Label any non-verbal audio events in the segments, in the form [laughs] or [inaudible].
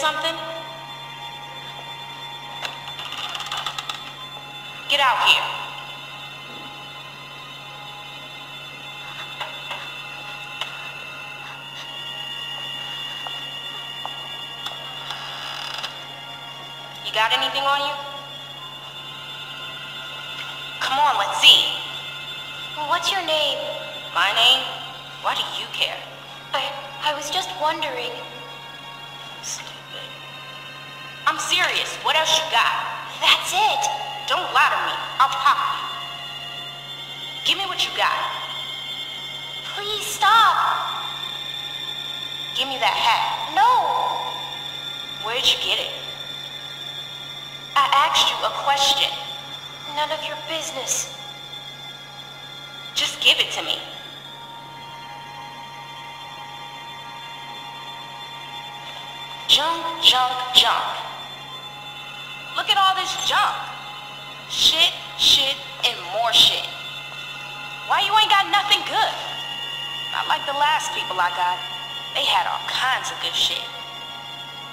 something? Get out here. You got anything on you? Come on, let's see. What's your name? My name? Why do you care? I I was just wondering. I'm serious. What else you got? That's it. Don't lie to me. I'll pop you. Give me what you got. Please stop. Give me that hat. No. Where'd you get it? I asked you a question. None of your business. Just give it to me. Junk, junk, junk. Look at all this junk. Shit, shit, and more shit. Why you ain't got nothing good? Not like the last people I got. They had all kinds of good shit.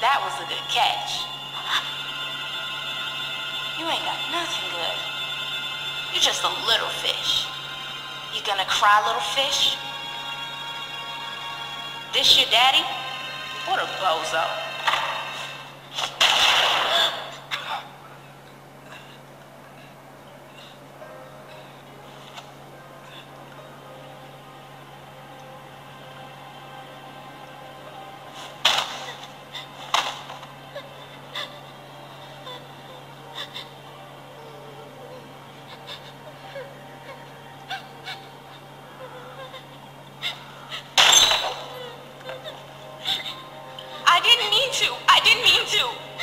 That was a good catch. You ain't got nothing good. You're just a little fish. You gonna cry, little fish? This your daddy? What a bozo. mean to. I didn't mean to.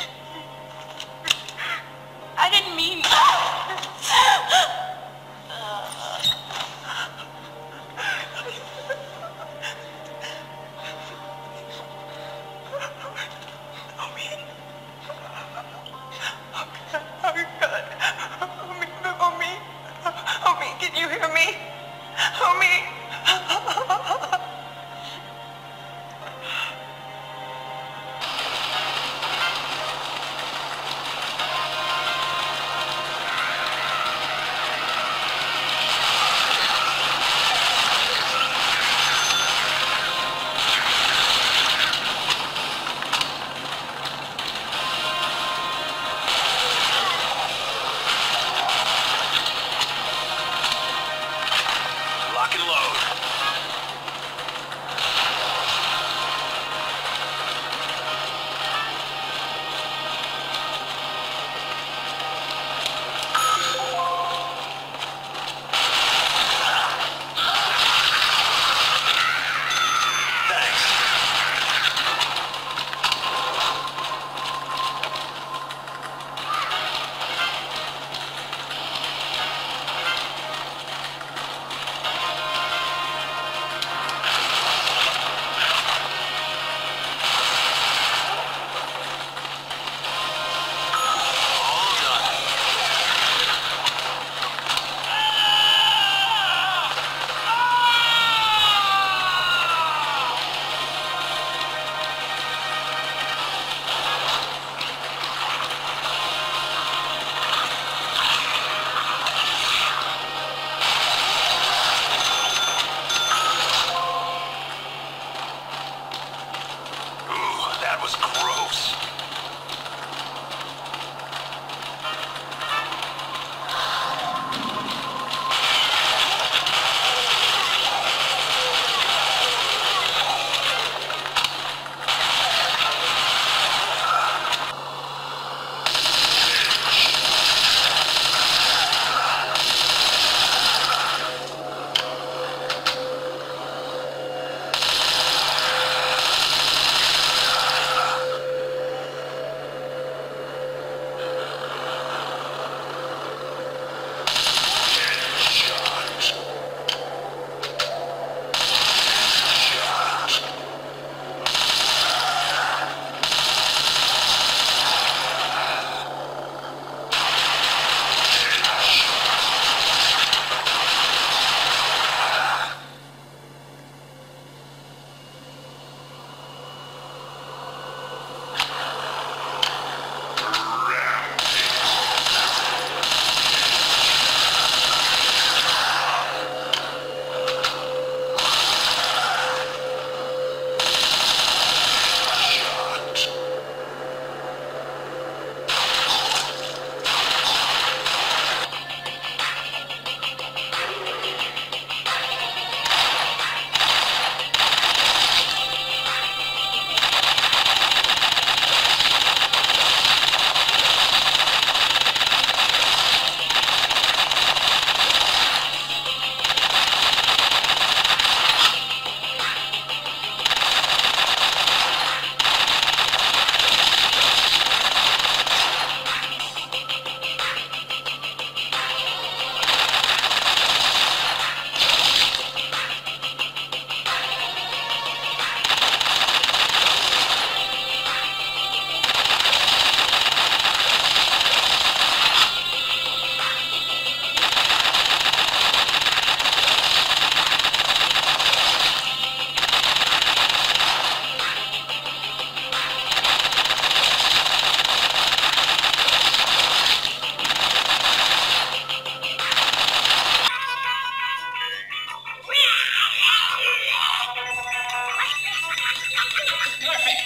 Perfect.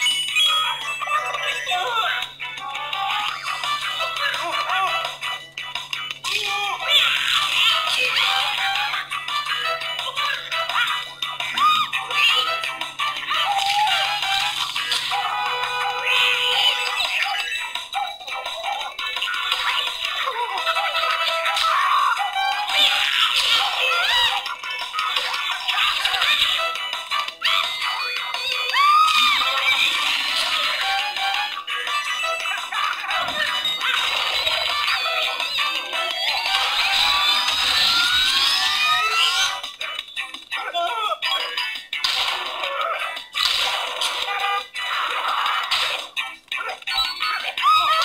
like, [laughs] ah!